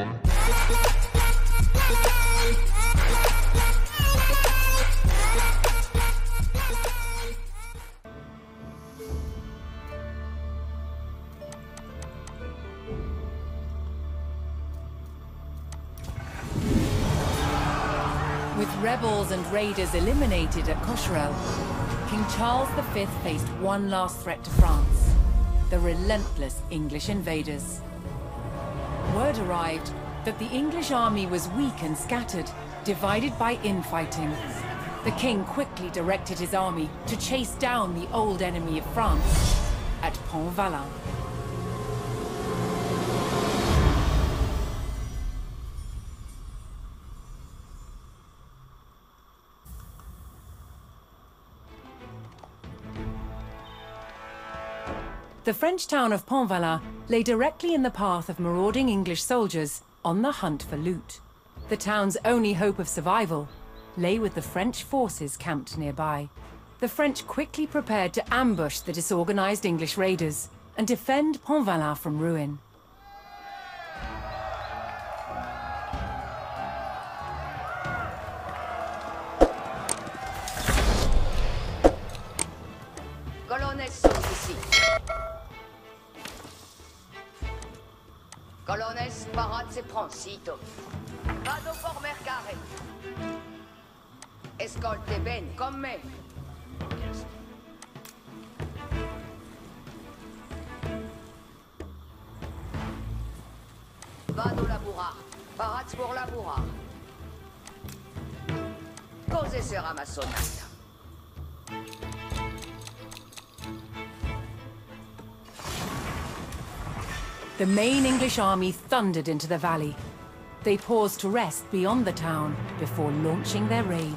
gentlemen. With rebels and raiders eliminated at Cocherel, King Charles V faced one last threat to France, the relentless English invaders. Word arrived that the English army was weak and scattered, divided by infighting. The king quickly directed his army to chase down the old enemy of France at Pont-Valin. The French town of Pont-Valin lay directly in the path of marauding English soldiers on the hunt for loot. The town's only hope of survival lay with the French forces camped nearby. The French quickly prepared to ambush the disorganized English raiders and defend Pont-Valin from ruin. Escolte con me. Vado sonata. The main English army thundered into the valley. They paused to rest beyond the town before launching their raid.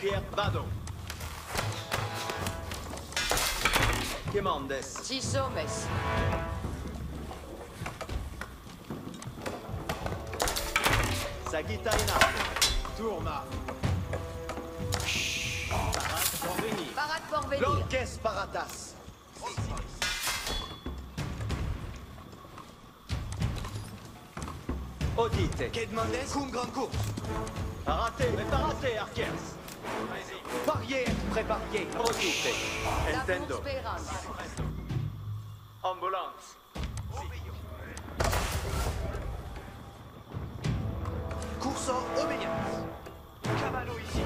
Arrière Vado. Quemandes. Ci sommes. Sagitta in arme. Tourma. Parade pour venir. Parade pour venir. Lonques paratas. Odite. Demandes? Cum grand course. Parate, mais parate, Arkers. Parier, préparier. La Entendo. Ambulance. Courson, obéissance. Cavallo ici.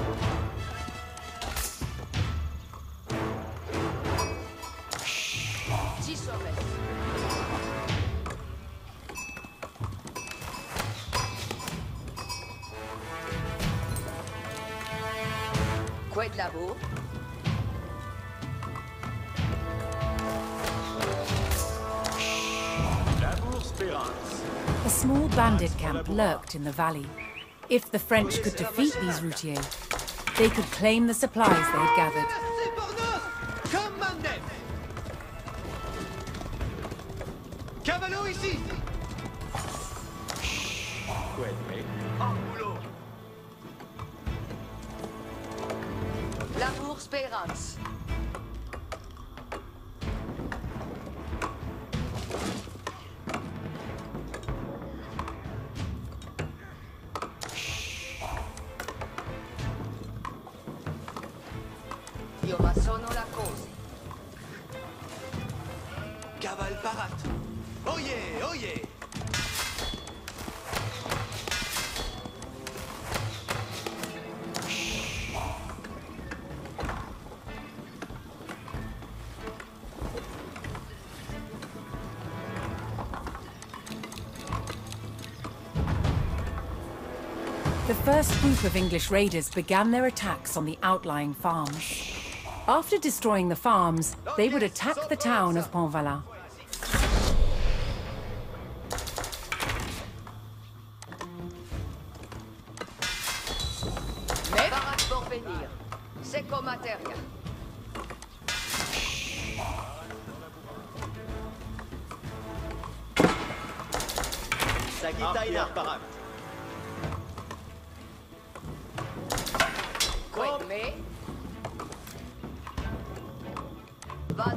Quoi de labo? La bourse Pérance. A small bandit camp lurked in the valley. If the French could defeat these routiers, they could claim the supplies they had gathered. C'est pour nous Comme Mandem Cavallo ici Quelle En boulot La bourse first group of English raiders began their attacks on the outlying farms. After destroying the farms, they would attack the town of Pontvala.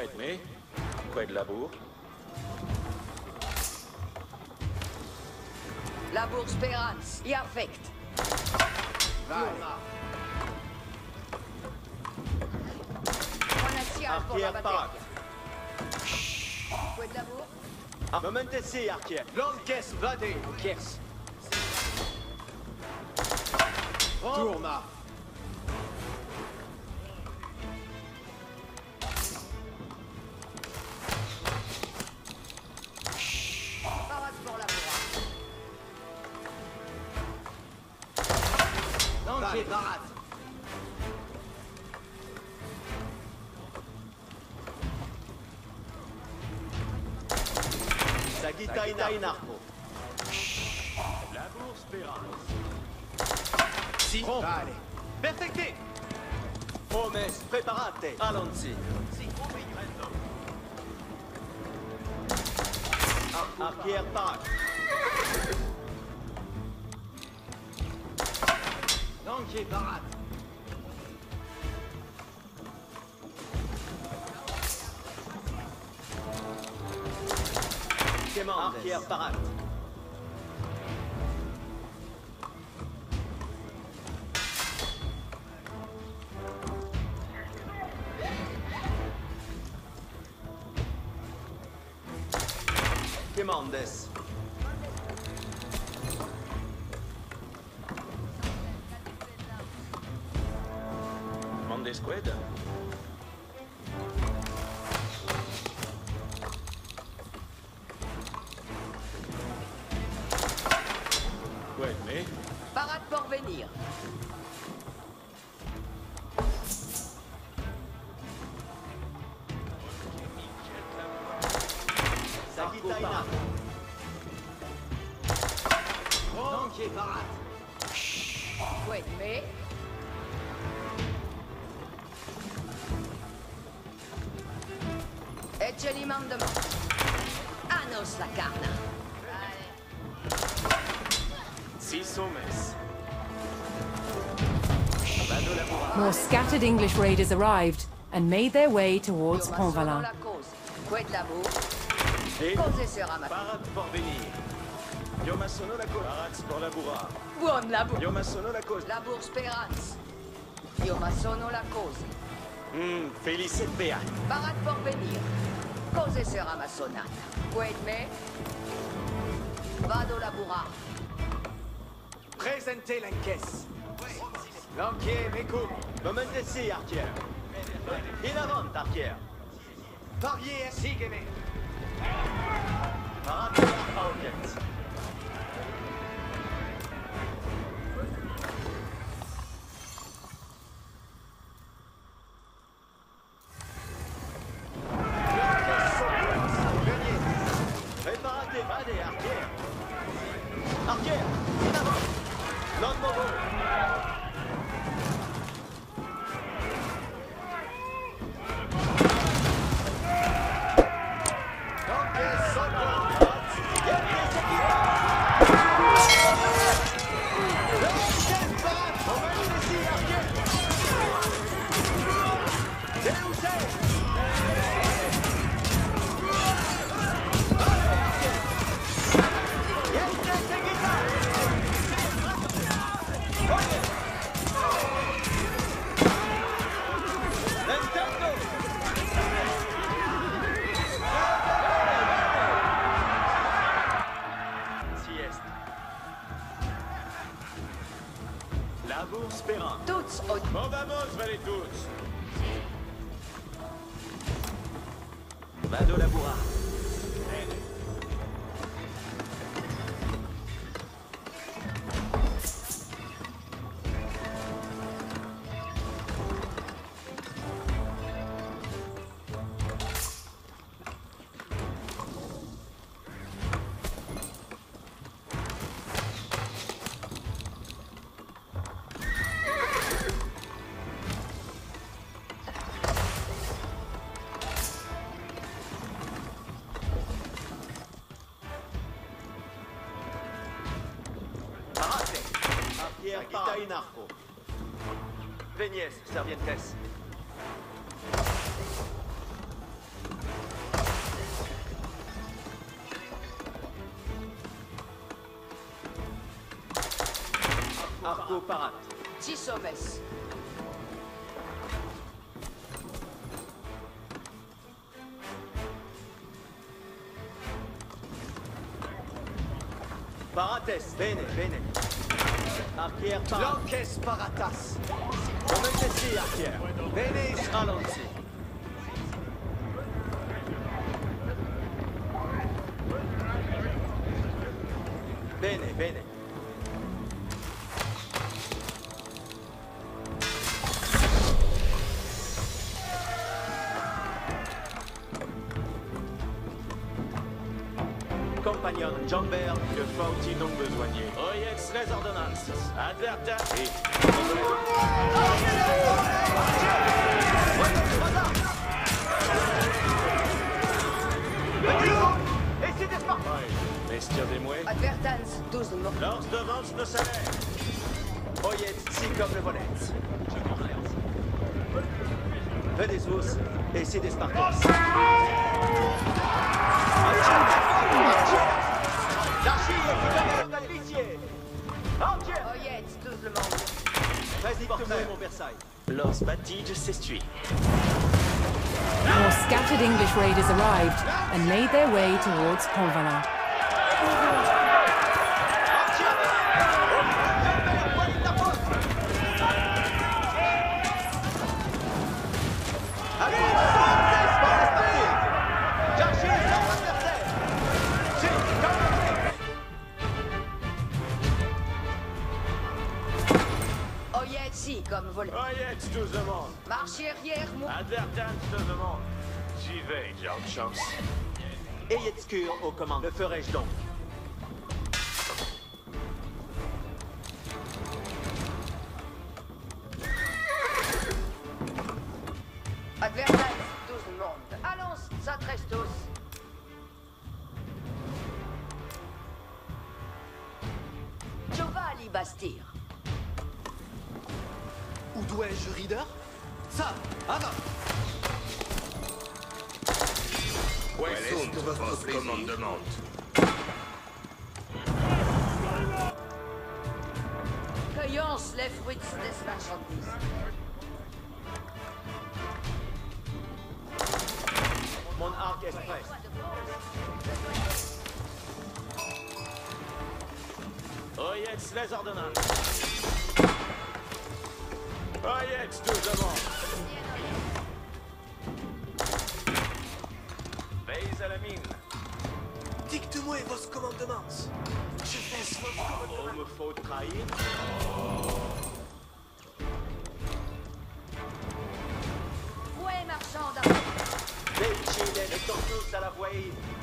Denunciate. Qued me? Qued labour? Labour speranz. I affect. Buonasera pour la Arquier Barak. materia. Qued labour? Momentesi, Arquier. Lanques Vade. Kiers. Tourna. Lanquier Barak. Sagitaina Narco. Labour speranz. Si. Vale. Perfecte. Homes, preparate. Allons-y. Arquier Barak. Lanquier Arquier Barak. Quemandes. Mondes Li laborar. More scattered English raiders arrived and made their way towards por laborar. Buon labour. Io ma sono la cause. Labour speranz. Io ma sono la cause. Felice beat. Baraque pour venir. Cose sera ma sonata. Quedme. Vado laburar. Presente l'encaisse. Lanquier, m'écoute. Momentesi, Arquier. In avant, Arquier. Parier, sigue-me. Parate, Venies, Servientes. Arco Parat. Tisomes. Parates, bene, bene. Arquier Parat. Loques Paratas. Comendesi, Arquier. Venis Ralonzi. Bene, bene. Compagnon Jambert, Que faut-il donc besoigner Oyez les ordonnances. Adverta. Et devance nos salaires. Oyez, si comme le volet. Venez tous, et c'est des Spartans. Oyez, 12 le monde. Vas-y, porte-moi mon Versailles. Los batiges s'essuient. More scattered English raiders arrived and made their way towards Polvala. Oyez, tous demande. Marche arrière, mon... Advertance te demande. J'y vais, John Chance. Ayez de cure aux commandes. Le ferai-je donc? Oyez les ordonnances. Oyez, tous demande. Veille à la mine. Dicte-moi vos commandements. Je fais vos Oh, me faut trahir. Ouais, marchand d'argent? Veille les tous à la voie,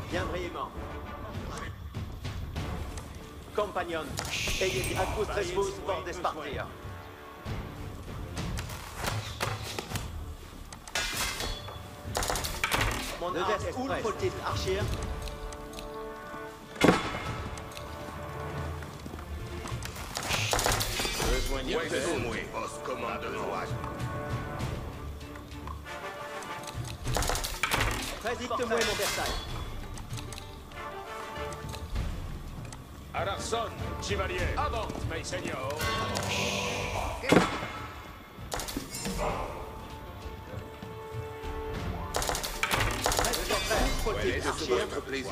bien brillamment. Compagnon, ayez acus tresbus bord des Spartiens. Von Art. Besoin Où est ton poste commandement Dicte-moi mon Versailles. Alarson, chevalier. Avant, mes seigneurs. Est-ce Archier. votre plaisir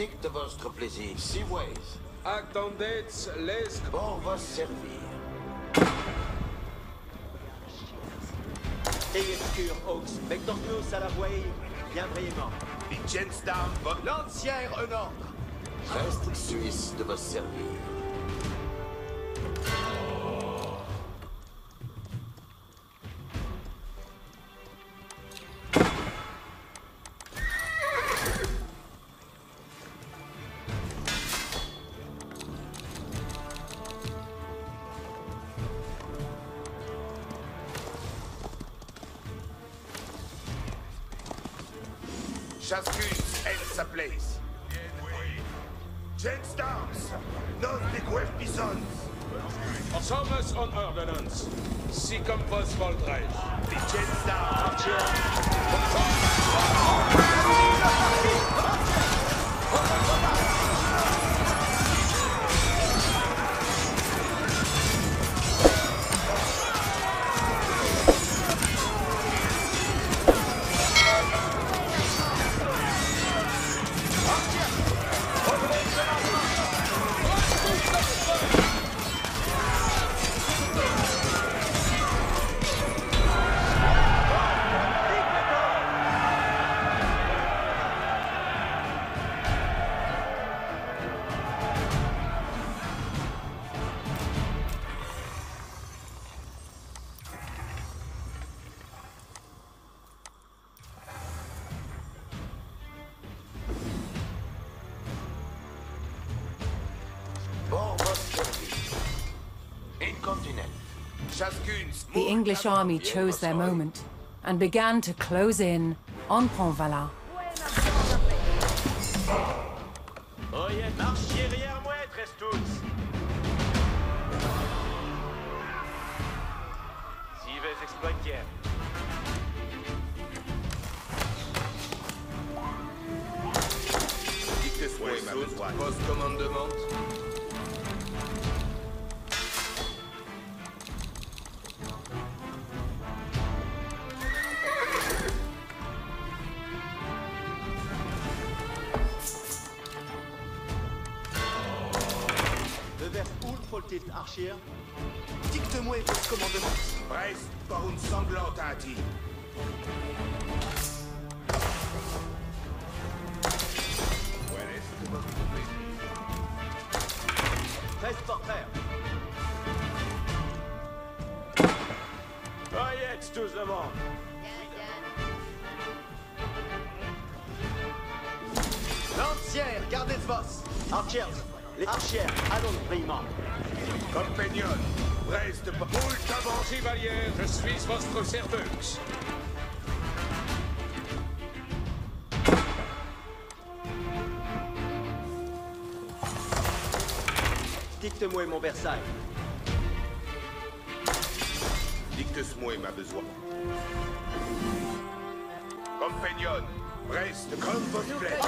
Dicte votre plaisir, si ways. Attendez les... Pour vous servir. Eyescure, Oaks, Vectornus à la voie, bien brillamment. die Jenstar von Lancière un ordre. Reste suisse de vous servir. Chascus ends sa place. Chains not the découvre bisons! Ensembles on ordonnance. Si comme vos voldreich. Die Chains! English army chose their moment and began to close in on Pontvala. Oyez, marchiez vers Unpolitik Archier. Dicte-moi vos commandements. Pres par une sanglante hâtie. Où est votre plaisir 13 portraits. Oyez, tous devant. Lancière, gardez de vos. Archers, les archères, allons brillamment. Compagnon, reste pas. Moult avant. Chevalier, je suis votre serveuse. Dicte-moi mon Versailles. Dicte-moi ma besoin. Compagnon, reste comme votre plaît.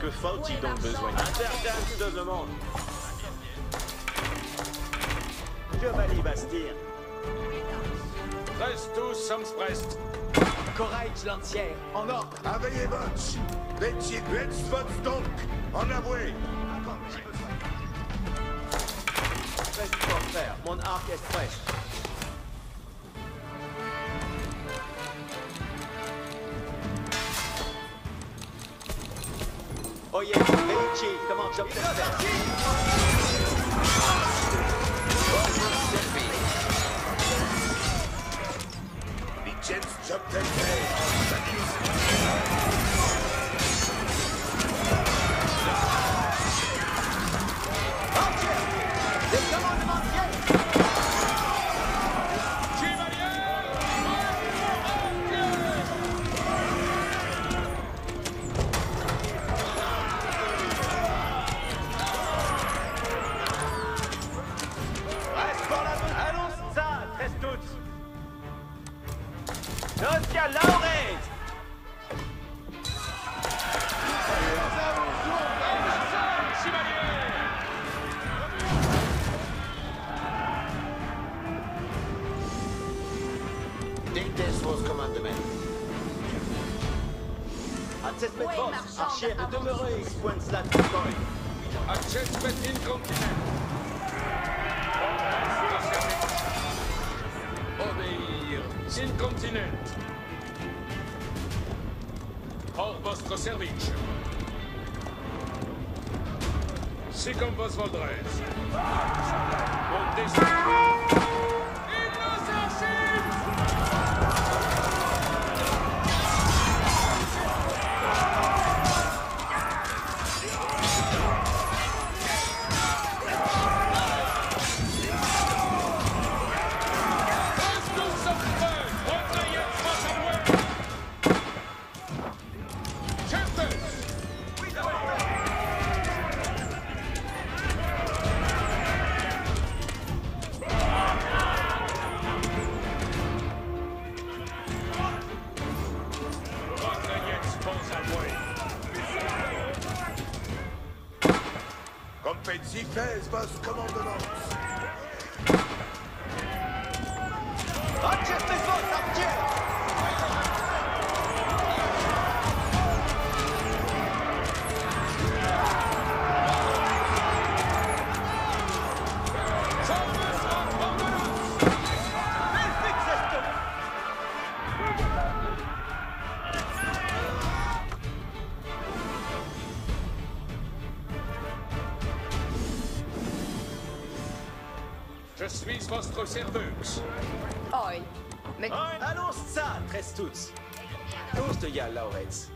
Que faut-il donc besoin Interdit tout de demande. Giovanni Bastille. Restus Samsprest. Courage l'entière, en ordre. Aveillez-vous. Let's donc. En avouez. couvert. Mon arc est fraîche. Oh yeah, comment j'obtiens The gents jump their the music. Access Ouais, boss. Archer de avance. demeurer, Swanslat Coy. Access incontinent. Obéir. Incontinent. Hors vostre service. C'est comme vos voldrez. Destin. Tous de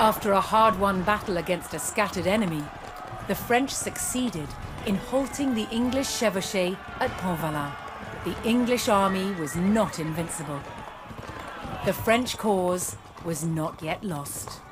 After a hard-won battle against a scattered enemy, the French succeeded in halting the English chevauchée at Pontvalin. The English army was not invincible. The French cause was not yet lost.